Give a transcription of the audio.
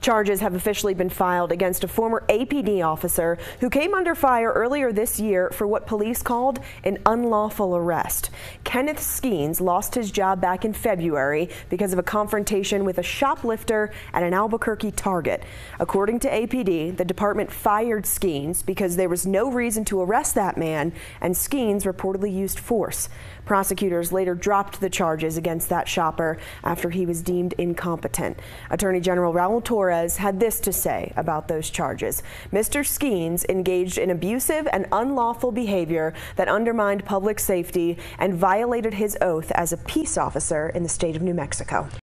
Charges have officially been filed against a former APD officer who came under fire earlier this year for what police called an unlawful arrest. Kenneth Skeens lost his job back in February because of a confrontation with a shoplifter at an Albuquerque Target. According to APD, the department fired Skeens because there was no reason to arrest that man and Skeens reportedly used force. Prosecutors later dropped the charges against that shopper after he was deemed incompetent. Attorney General Raul Torrez Torrez had this to say about those charges. Mr. Skeens engaged in abusive and unlawful behavior that undermined public safety and violated his oath as a peace officer in the state of New Mexico.